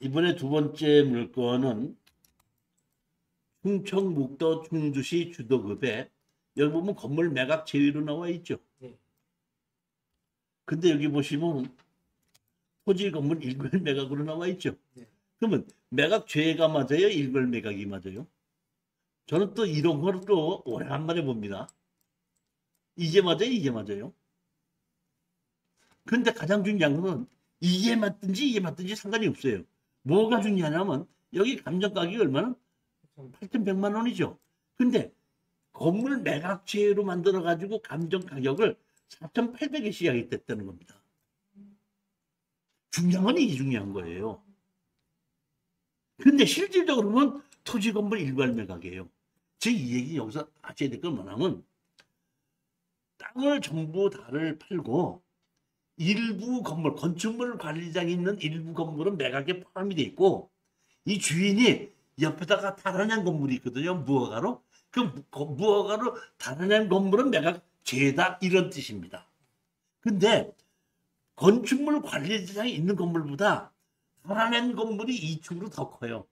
이번에 두 번째 물건은 충청북도 충주시 주도급에 여기 보면 건물 매각 제외로 나와 있죠. 네. 근데 여기 보시면 토지 건물 일괄 매각으로 나와 있죠. 네. 그러면 매각 제외가 맞아요? 일괄 매각이 맞아요? 저는 또 이런 거를 또 오래간만에 봅니다. 이게 맞아요? 이게 맞아요? 근데 가장 중요한 거는 이게 맞든지 이게 맞든지 상관이 없어요. 뭐가 중요하냐면 여기 감정 가격이 얼마나? 8,100만 원이죠. 근데 건물 매각제로 만들어 가지고 감정 가격을 4,800에 시작이 됐다는 겁니다. 중요한 건 이게 중요한 거예요. 근데 실질적으로는 토지 건물 일괄 매각이에요. 즉 이 얘기 여기서 아셔야 될 건 뭐냐면 땅을 전부 다를 팔고 일부 건물, 건축물 관리장이 있는 일부 건물은 매각에 포함이 돼 있고 이 주인이 옆에다가 달아낸 건물이 있거든요. 무허가로. 그 무허가로 달아낸 건물은 매각 죄다 이런 뜻입니다. 근데 건축물 관리장이 있는 건물보다 달아낸 건물이 2층으로 더 커요.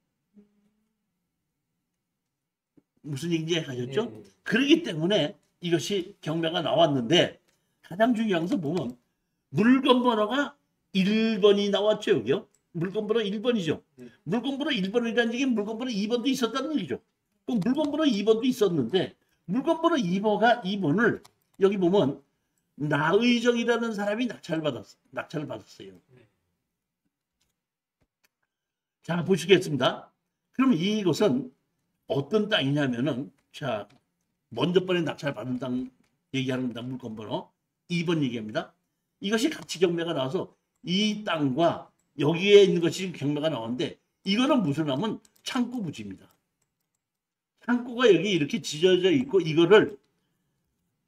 무슨 얘기인지 하셨죠? 네. 그렇기 때문에 이것이 경매가 나왔는데 가장 중요한 것은 보면 물건 번호가 1번이 나왔죠, 여기요. 물건 번호 1번이죠. 네. 물건 번호 1번이라는 얘기는 물건 번호 2번도 있었다는 얘기죠. 그럼 물건 번호 2번도 있었는데 물건 번호 2번가 2번을 여기 보면 나의정이라는 사람이 낙찰을 받았, 낙찰을 받았어요. 네. 자, 보시겠습니다. 그럼 이것은 어떤 땅이냐면은, 자, 먼저 번에 낙찰 받은 땅 얘기하는 겁니다. 물건 번호. 2번 얘기합니다. 이것이 가치 경매가 나와서 이 땅과 여기에 있는 것이 경매가 나오는데 이거는 무슨 하면 창고 부지입니다. 창고가 여기 이렇게 지져져 있고 이거를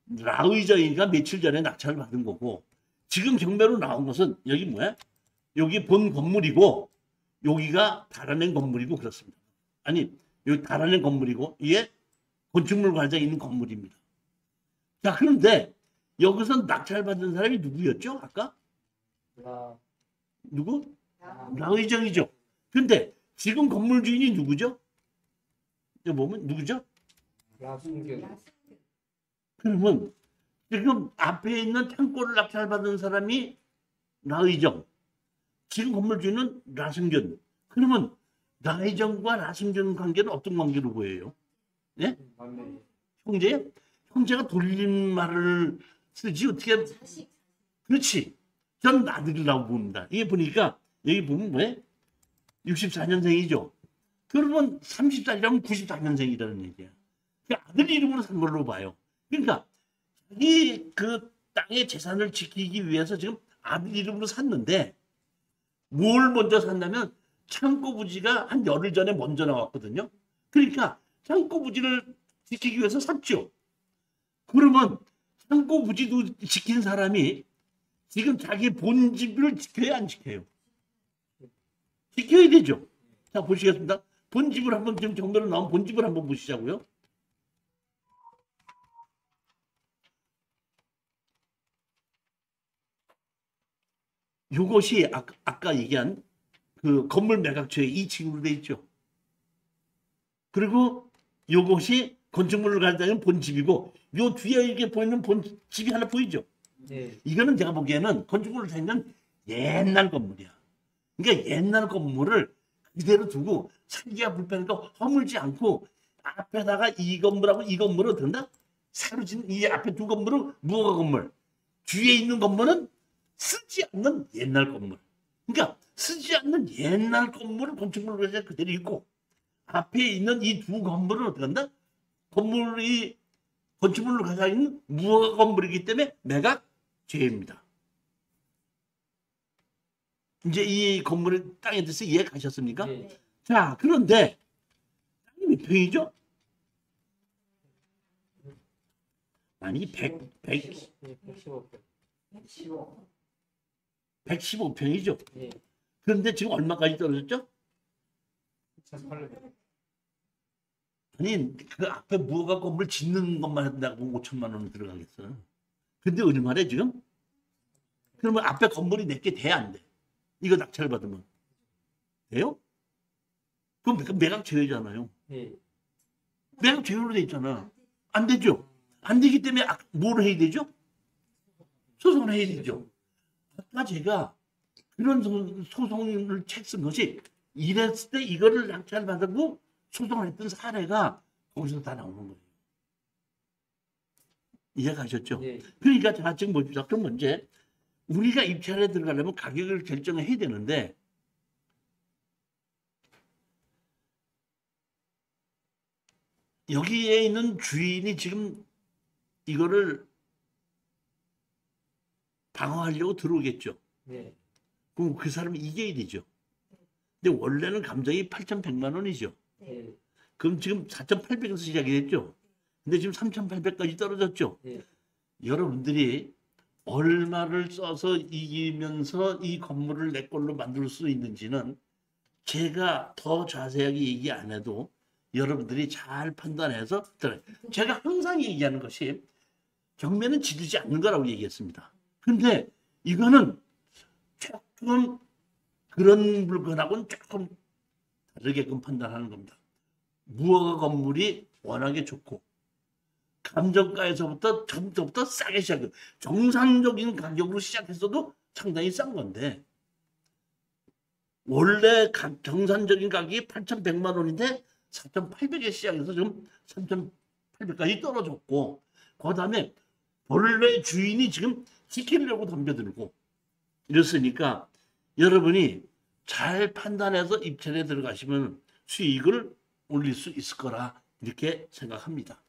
라의저희가 며칠 전에 낙찰을 받은 거고 지금 경매로 나온 것은 여기 뭐야? 여기 본 건물이고 여기가 달아낸 건물이고 그렇습니다. 아니 여기 달아낸 건물이고 이게 건축물 관장이 있는 건물입니다. 자 그런데 여기서 낙찰 받은 사람이 누구였죠? 아까 나 누구? 라의정이죠. 근데 지금 건물 주인이 누구죠? 여기 보면 누구죠? 나순경 그러면 지금 앞에 있는 창고를 낙찰받은 사람이 라의정, 지금 건물 주인은 라승견. 그러면 라의정과 라승견 관계는 어떤 관계로 보여요? 예? 맞네. 형제? 형제가 돌린 말을 쓰지 어떻게? 자식 그렇지. 전 아들이라고 봅니다. 이게 보니까 여기 보면 뭐예요? 64년생이죠. 그러면 30살이라면 94년생이라는 얘기야. 그 아들 이름으로 산 걸로 봐요. 그러니까 이그 땅의 재산을 지키기 위해서 지금 아들 이름으로 샀는데 뭘 먼저 샀냐면 창고 부지가 한 열흘 전에 먼저 나왔거든요. 그러니까 창고 부지를 지키기 위해서 샀죠. 그러면 창고 부지도 지킨 사람이 지금 자기 본 집을 지켜야 안 지켜요? 지켜야 되죠. 자 보시겠습니다. 본집을 한번 지금 정면으로 나온 본집을 한번 보시자고요. 요것이 아, 아까 얘기한 그 건물 매각처의 2층으로 돼 있죠. 그리고 요것이 건축물을 가져다니는 본집이고 요 뒤에 이렇게 보이는 본집이 하나 보이죠. 네. 이거는 제가 보기에는 건축물을 다니는 옛날 건물이야. 그러니까 옛날 건물을 그대로 두고 살기가 불편하니까 허물지 않고 앞에다가 이 건물하고 이 건물을 든다? 새로 짓는 이 앞에 두 건물은 무허가 건물. 뒤에 있는 건물은 쓰지 않는 옛날 건물. 그러니까 쓰지 않는 옛날 건물을 건축물로 해서 그대로 있고 앞에 있는 이 두 건물은 어떻게 한다? 건물이 건축물로 가져 있는 무허가 건물이기 때문에 매각 죄입니다. 이제 이 건물의 땅에 대해서 이해 가셨습니까? 네. 자, 그런데 땅이 몇 평이죠? 아니, 100, 100, 115분. 115 115평이죠. 네. 그런데 지금 얼마까지 떨어졌죠? 4,800. 아니 그 앞에 무허가 건물 짓는 것만 한다고 5천만 원 들어가겠어. 근데 얼마래 지금? 그러면 앞에 건물이 내게 돼 안 돼? 이거 낙찰 받으면 돼요? 그럼 매- 매각 제외잖아요. 예. 매각 제외로 돼 있잖아. 안 되죠? 안 되기 때문에 아- 뭘 해야 되죠? 소송을 해야 되죠. 아까 제가 그런 소- 소송을 책 쓴 것이 이랬을 때 이거를 낙찰 받고 소송을 했던 사례가 거기서 다 나오는 거예요. 이해 가셨죠? 예. 그러니까 제가 지금 뭐 작전 문제 우리가 입찰에 들어가려면 가격을 결정을 해야 되는데 여기에 있는 주인이 지금 이거를 방어하려고 들어오겠죠. 예. 그럼 그 사람이 이겨야 되죠. 근데 원래는 감정이 8,100만 원이죠. 예. 그럼 지금 4,800에서 시작이 됐죠. 근데 지금 3,800까지 떨어졌죠. 예. 여러분들이 얼마를 써서 이기면서 이 건물을 내 걸로 만들 수 있는지는 제가 더 자세하게 얘기 안 해도 여러분들이 잘 판단해서 들어요. 제가 항상 얘기하는 것이 경매는 지르지 않는 거라고 얘기했습니다. 근데 이거는 조금 그런 물건하고는 조금 다르게끔 판단하는 겁니다. 무허가 건물이 워낙에 좋고 감정가에서부터 전부터 싸게 시작해요. 정상적인 가격으로 시작했어도 상당히 싼 건데 원래 가- 정상적인 가격이 8,100만 원인데 4,800에 시작해서 지금 3,800까지 떨어졌고 그 다음에 원래 주인이 지금 지키려고 덤벼들고 이랬으니까 여러분이 잘 판단해서 입찰에 들어가시면 수익을 올릴 수 있을 거라 이렇게 생각합니다.